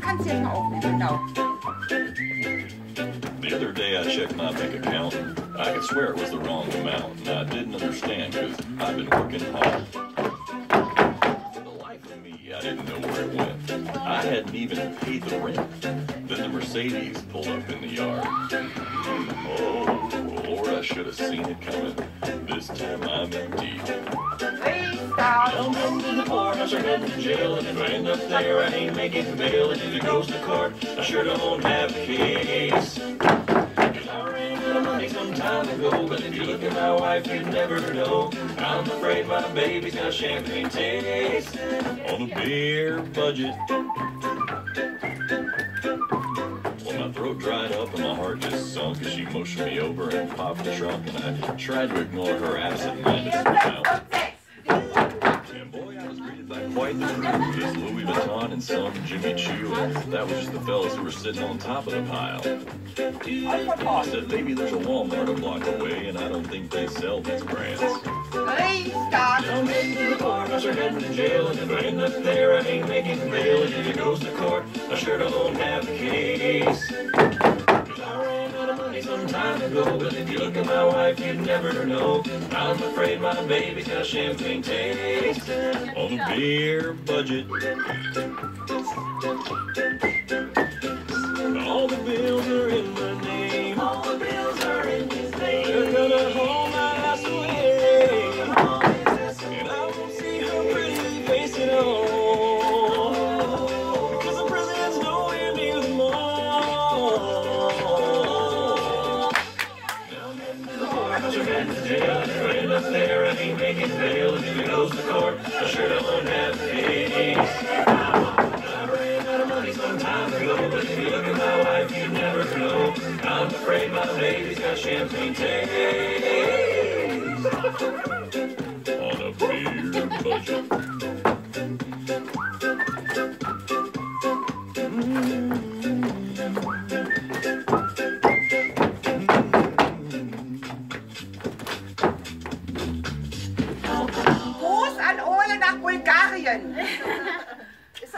Kannst du jetzt mal aufnehmen, genau. The other day I checked my bank account. I could swear it was the wrong amount, and I didn't understand because I've been working hard. For the life of me, I didn't know where it went. I hadn't even paid the rent. Then the Mercedes pulled up in the yard. Oh, Lord, I should have seen it coming. This time I'm in deep. Restart. I'm into the courthouse or heading to jail, and if I end up there, I ain't making bail. And if it goes to court, I sure don't have a case. 'Cause I ran out of money some time ago, but if you look at my wife, you'd never know. I'm afraid my baby's got champagne taste on a beer budget. Well, my throat dried up and my heart just sunk as she motioned me over and popped the trunk, and I tried to ignore her absent-minded smile. Quite the crew. This Louis Vuitton and some Jimmy Choo. That was just the fellas who were sitting on top of the pile. I said, maybe there's a Walmart a block away, and I don't think they sell these brands. Restart. I'm heading to the courthouse or heading to jail, and if I end up there, I ain't making bail. And if it goes to court, I sure don't have a case. Time ago, but if you look at my wife, you'd never know. I'm afraid my baby's got champagne taste on a beer budget. Jail, friend there, and he bail he goes to court. I sure don't have peace. I ran out of money some time ago, but if you look at my wife, you never know. I'm afraid my baby's got champagne taste. On a beer budget. trần